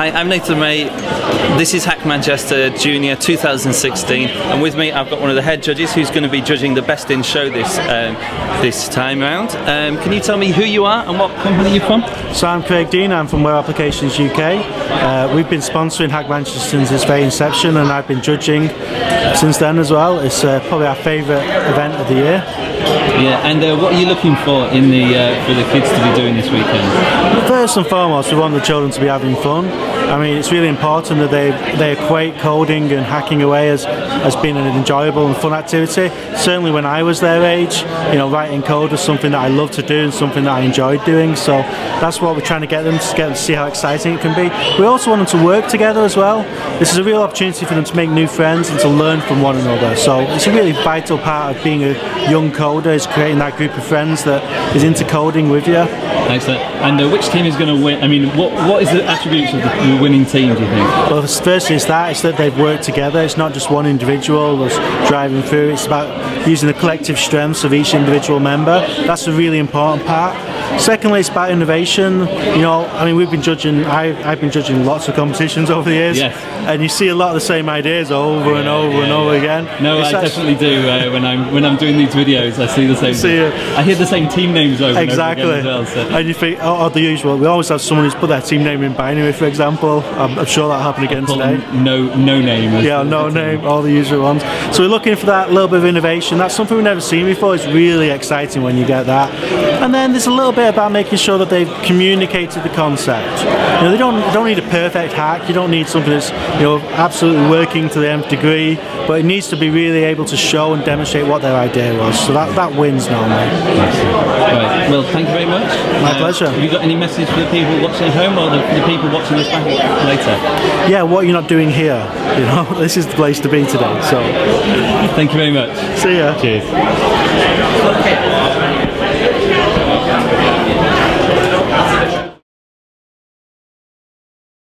Hi, I'm Nathan Rae. This is Hack Manchester Junior 2016, and with me I've got one of the head judges who's going to be judging the best in show this um, this time round. Um, can you tell me who you are and what company you're from? So I'm Craig Dean, I'm from Web Applications UK. Uh, we've been sponsoring Hack Manchester since its very inception and I've been judging since then as well. It's uh, probably our favourite event of the year. Yeah, and uh, what are you looking for in the uh, for the kids to be doing this weekend? First and foremost, we want the children to be having fun. I mean, it's really important that they, they equate coding and hacking away as, as being an enjoyable and fun activity. Certainly when I was their age, you know, writing code was something that I loved to do and something that I enjoyed doing. So that's what we're trying to get them to get them to see how exciting it can be. We also want them to work together as well. This is a real opportunity for them to make new friends and to learn from one another. So it's a really vital part of being a young coder is creating that group of friends that is into coding with you. Excellent. And uh, which team is going to win? I mean, what what is the attributes of the winning team? Do you think? Well, firstly, it's that it's that they've worked together. It's not just one individual that's driving through. It's about using the collective strengths of each individual member. That's a really important part. Secondly, it's about innovation. You know, I mean, we've been judging. I, I've been judging lots of competitions over the years, yes. and you see a lot of the same ideas over and over yeah, and over yeah. again. No, It's I definitely do. Uh, when I'm when I'm doing these videos, I see the same. See it. I hear the same team names over Exactly. and over again as well. So. And you think, oh, oh, the usual. We always have someone who's put their team name in binary, for example. I'm, I'm sure that'll happen again today. no no name. as Yeah, no name, all the usual ones. So we're looking for that little bit of innovation. That's something we've never seen before. It's really exciting when you get that. And then there's a little bit about making sure that they've communicated the concept. You know, they don't don't need a perfect hack. You don't need something that's you know absolutely working to the nth degree. But it needs to be really able to show and demonstrate what their idea was. So that, that wins normally. Right. Well, thank you very much. My uh, pleasure. Have you got any message for the people watching at home or the, the people watching this back later? Yeah, what are you're not doing here. You know, this is the place to be today. So Thank you very much. see ya. Cheers.